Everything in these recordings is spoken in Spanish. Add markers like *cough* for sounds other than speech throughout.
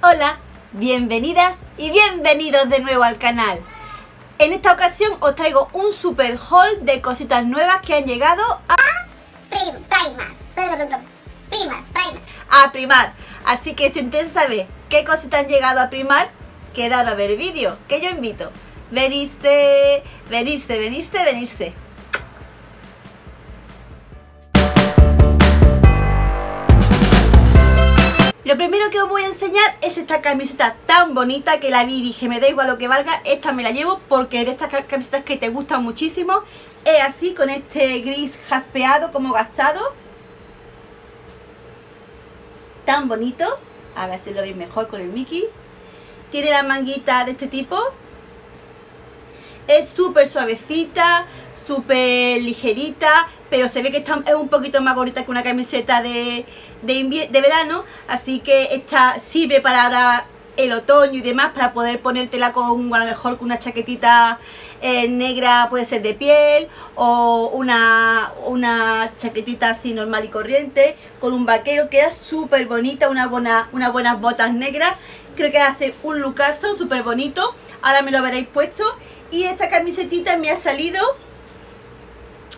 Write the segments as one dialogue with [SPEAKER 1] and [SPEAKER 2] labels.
[SPEAKER 1] Hola, bienvenidas y bienvenidos de nuevo al canal. En esta ocasión os traigo un super haul de cositas nuevas que han llegado a
[SPEAKER 2] Primar. Primar.
[SPEAKER 1] a Primar. Así que si intenten saber qué cositas han llegado a Primar, quedaros a ver el vídeo, que yo invito. Venirse, venirse, venirse, venirse. Lo primero que os voy a enseñar es esta camiseta tan bonita que la vi y dije, me da igual lo que valga, esta me la llevo porque de estas camisetas que te gustan muchísimo. Es así, con este gris jaspeado como gastado. Tan bonito. A ver si lo veis mejor con el Mickey. Tiene la manguita de este tipo. Es súper suavecita, súper ligerita, pero se ve que es un poquito más gordita que una camiseta de, de, verano, así que esta sirve para ahora el otoño y demás, para poder ponértela con a lo mejor con una chaquetita eh, negra, puede ser de piel, o una, una chaquetita así normal y corriente, con un vaquero, queda súper bonita, una buena, unas buenas botas negras, creo que hace un lookazo súper bonito, ahora me lo veréis puesto, y esta camisetita me ha salido,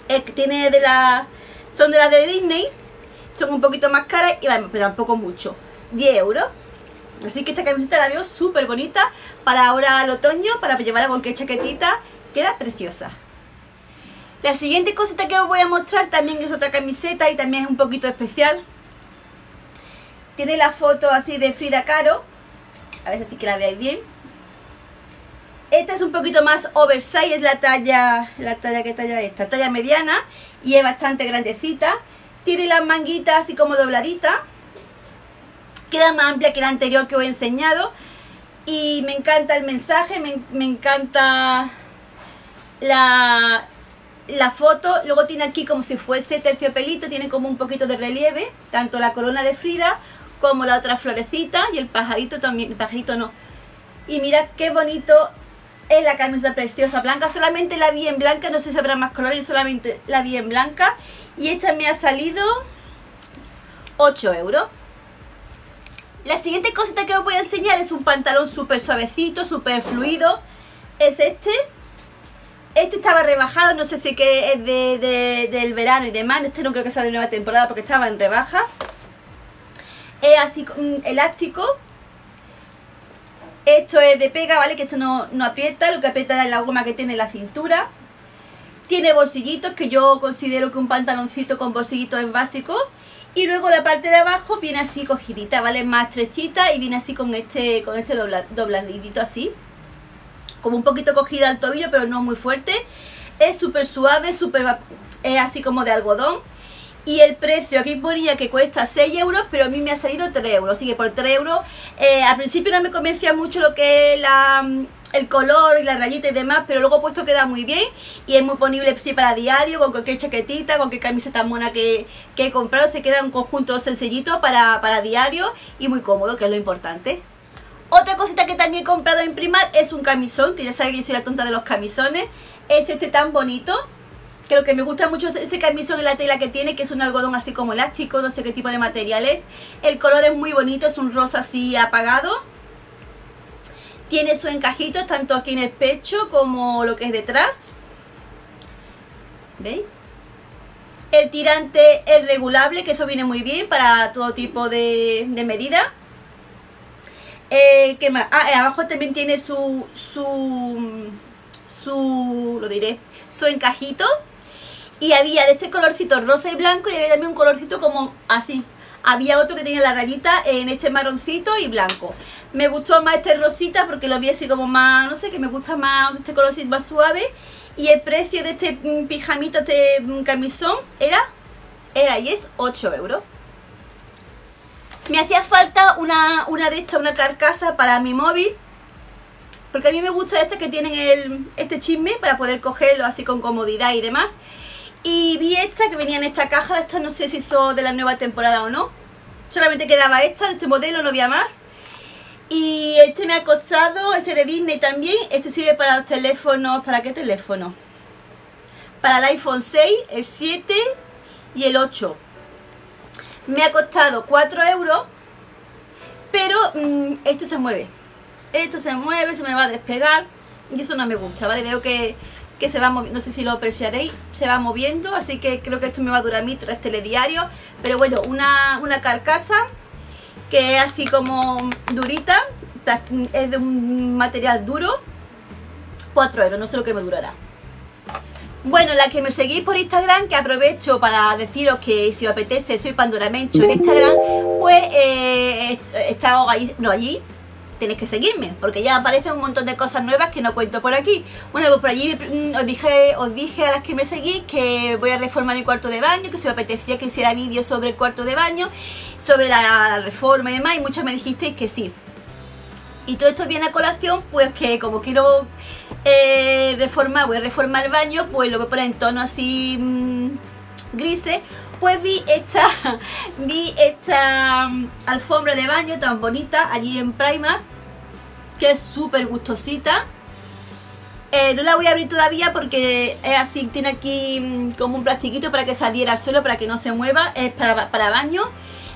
[SPEAKER 1] eh, tiene de la, son de las de Disney, son un poquito más caras y bueno, pero tampoco mucho, 10 euros. Así que esta camiseta la veo súper bonita para ahora al otoño, para llevarla con cualquier chaquetita, queda preciosa. La siguiente cosita que os voy a mostrar también es otra camiseta y también es un poquito especial. Tiene la foto así de Frida Caro, a ver si que la veáis bien. Esta es un poquito más oversize, es la talla, la talla que talla esta, talla mediana y es bastante grandecita. Tiene las manguitas así como dobladitas. Queda más amplia que la anterior que os he enseñado. Y me encanta el mensaje, me, encanta la, la foto. Luego tiene aquí como si fuese terciopelito, tiene como un poquito de relieve. Tanto la corona de Frida como la otra florecita y el pajarito también, el pajarito no. Y mira qué bonito es la camisa preciosa blanca, solamente la vi en blanca, no sé si habrá más colores, solamente la vi en blanca. Y esta me ha salido 8 euros. La siguiente cosita que os voy a enseñar es un pantalón súper suavecito, súper fluido. Es este. Este estaba rebajado, no sé si que es de, del verano y demás. Este no creo que sea de nueva temporada porque estaba en rebaja. Es así, elástico, esto es de pega, ¿vale? Que esto no, no aprieta, lo que aprieta es la goma que tiene la cintura. Tiene bolsillitos, que yo considero que un pantaloncito con bolsillitos es básico. Y luego la parte de abajo viene así cogidita, ¿vale? Más estrechita y viene así con este, con este dobla, dobladito así. Como un poquito cogida al tobillo, pero no muy fuerte. Es súper suave, súper... Es así como de algodón. Y el precio aquí ponía que cuesta 6 euros, pero a mí me ha salido 3 euros. Así que por 3 euros, eh, al principio no me convencía mucho lo que es la, el color y la rayita y demás, pero luego puesto queda muy bien y es muy ponible sí, para diario, con cualquier chaquetita, con cualquier camiseta mona que, que he comprado. Se queda un conjunto sencillito para, para diario y muy cómodo, que es lo importante. Otra cosita que también he comprado en Primar es un camisón, que ya saben que soy la tonta de los camisones. Es este tan bonito, Creo que me gusta mucho este camisón y la tela que tiene, que es un algodón así como elástico, no sé qué tipo de material es. El color es muy bonito, es un rosa así apagado. Tiene su encajito tanto aquí en el pecho como lo que es detrás. ¿Veis? El tirante es regulable, que eso viene muy bien para todo tipo de, de medida. Eh, ¿Qué más? Ah, abajo también tiene su, su, su, lo diré, su encajito y había de este colorcito rosa y blanco y había también un colorcito como así. Había otro que tenía la rayita en este marroncito y blanco. Me gustó más este rosita porque lo vi así como más, no sé, que me gusta más este colorcito más suave. Y el precio de este mm, pijamito, este mm, camisón, era, era y es 8 euros. Me hacía falta una, una de estas, una carcasa para mi móvil. Porque a mí me gusta este que tienen el, este chisme para poder cogerlo así con comodidad y demás. Y vi esta que venía en esta caja, esta no sé si son de la nueva temporada o no. Solamente quedaba esta, este modelo, no había más. Y este me ha costado, este de Disney también. Este sirve para los teléfonos, ¿para qué teléfono? Para el iPhone 6, el 7 y el 8. Me ha costado 4 euros. pero mm, esto se mueve. Esto se mueve, se me va a despegar y eso no me gusta, ¿vale? Veo que, se va moviendo, no sé si lo apreciaréis, se va moviendo, así que creo que esto me va a durar a mí tres telediarios, pero bueno, una, una carcasa que es así como durita, es de un material duro, 4 euros, no sé lo que me durará. Bueno, las que me seguís por Instagram, que aprovecho para deciros que si os apetece, soy Pandora Mencho en Instagram, pues eh, he ahí, no allí, tenéis que seguirme, porque ya aparecen un montón de cosas nuevas que no cuento por aquí. Bueno, pues por allí mm, os dije, os dije a las que me seguís que voy a reformar mi cuarto de baño, que si os apetecía que hiciera vídeos sobre el cuarto de baño, sobre la, reforma y demás, y muchos me dijisteis que sí. Y todo esto viene a colación, pues que como quiero eh, reformar, voy a reformar el baño, pues lo voy a poner en tono así mm, grises, pues vi esta, *laughs* vi esta mm, alfombra de baño tan bonita allí en Primark, que es súper gustosita. Eh, no la voy a abrir todavía porque es así, tiene aquí mm, como un plastiquito para que saliera al suelo, para que no se mueva, es para, para baño.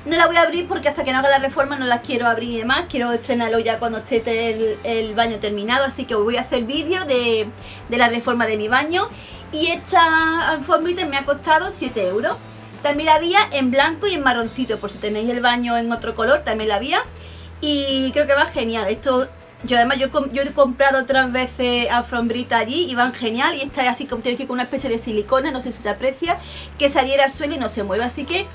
[SPEAKER 1] No la voy a abrir porque hasta que no haga la reforma no las quiero abrir y demás. Quiero estrenarlo ya cuando esté el, baño terminado. Así que voy a hacer vídeo de, de, la reforma de mi baño. Y esta alfombrita me ha costado 7 euros. También la había en blanco y en marroncito. Por si tenéis el baño en otro color, también la había. Y creo que va genial. Esto yo además yo, yo, he comprado otras veces alfombrita allí y van genial y esta es así como tiene que ir con una especie de silicona, no sé si se aprecia, que saliera al suelo y no se mueve, así que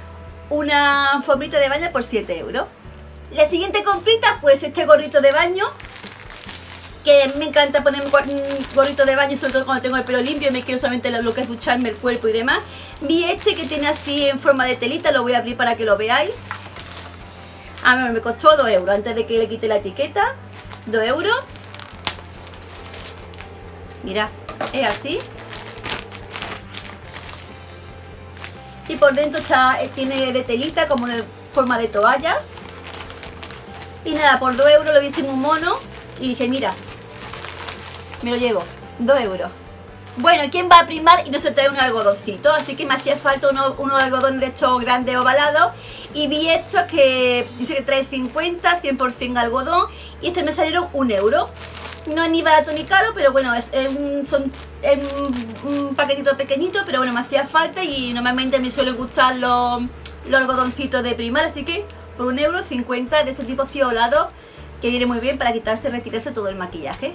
[SPEAKER 1] una alfombrita de baño por 7 euros. La siguiente comprita, pues este gorrito de baño, que me encanta ponerme un gorrito de baño, sobre todo cuando tengo el pelo limpio y me quiero solamente lo que es ducharme el cuerpo y demás. Vi este que tiene así en forma de telita, lo voy a abrir para que lo veáis. A mí me costó 2 euros, antes de que le quite la etiqueta, 2 euros. Mira, es así. y por dentro está, eh, tiene de telita como de forma de toalla y nada, por 2 euros lo vi sin un mono y dije, mira, me lo llevo, 2 euros. Bueno, ¿quién va a primar y no se trae un algodoncito? Así que me hacía falta unos uno algodón de estos grandes ovalados y vi estos que dice que trae 50, 100% algodón y estos me salieron un euro. No es ni barato ni caro, pero bueno, es, un, son un, paquetito pequeñito, pero bueno, me hacía falta y normalmente me suelen gustar los, los algodoncitos de primar, así que por un euro 50 de este tipo así volado, que viene muy bien para quitarse y retirarse todo el maquillaje.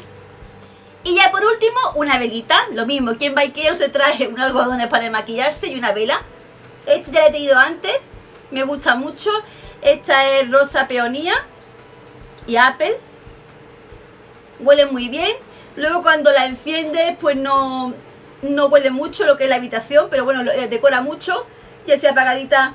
[SPEAKER 1] Y ya por último, una velita, lo mismo, quien va y quiero se trae un algodón para maquillarse y una vela. Este ya lo he tenido antes, me gusta mucho. Esta es rosa peonía y apple huele muy bien. Luego cuando la enciendes, pues no, no huele mucho lo que es la habitación, pero bueno, eh, decora mucho. Y así apagadita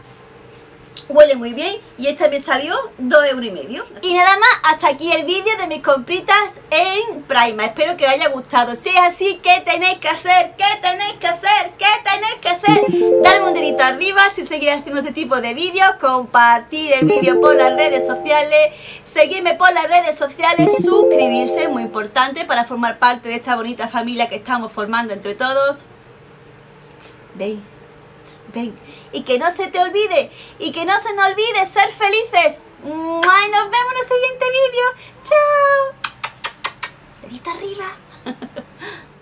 [SPEAKER 1] huele muy bien y esta me salió 2 euros y medio. Y nada más, hasta aquí el vídeo de mis compritas en Prima. Espero que os haya gustado. Si es así, ¿qué tenéis que hacer? ¿Qué tenéis que hacer? ¿Qué tenéis que hacer? Darme un dedito arriba si seguís haciendo este tipo de vídeos, compartir el vídeo por las redes sociales, seguirme por las redes sociales, suscribirse, muy importante para formar parte de esta bonita familia que estamos formando entre todos. ¿Veis? Ven. Y que no se te olvide. Y que no se nos olvide ser felices. Y nos vemos en el siguiente vídeo. Chao. Dedito arriba. *laughs*